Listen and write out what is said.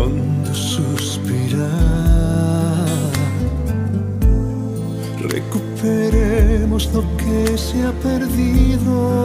Cuando suspirar, recuperemos lo que se ha perdido.